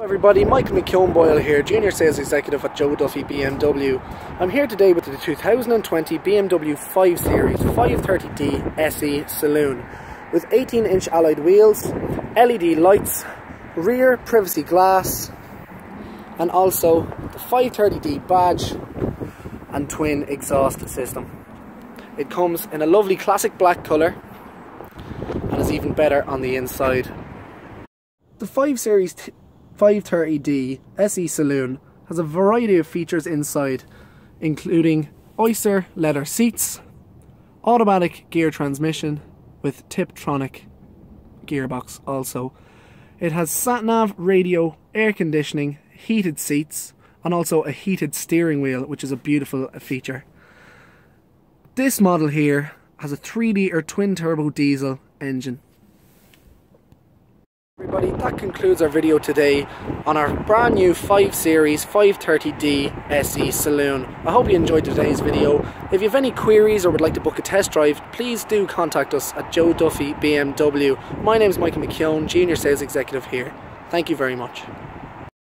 Everybody, Michael McKeown here, Junior Sales Executive at Joe Duffy BMW. I'm here today with the 2020 BMW 5 Series 530D SE Saloon with 18 inch alloyed wheels, LED lights, rear privacy glass and also the 530D badge and twin exhaust system. It comes in a lovely classic black colour and is even better on the inside. The 5 Series 530D SE Saloon has a variety of features inside, including Oyster leather seats, automatic gear transmission with Tiptronic gearbox also. It has sat-nav, radio, air conditioning, heated seats, and also a heated steering wheel, which is a beautiful feature. This model here has a 3 litre twin turbo diesel engine everybody, that concludes our video today on our brand new 5 Series 530D SE Saloon. I hope you enjoyed today's video. If you have any queries or would like to book a test drive, please do contact us at Joe Duffy BMW. My name is Michael McKeown, Junior Sales Executive here. Thank you very much.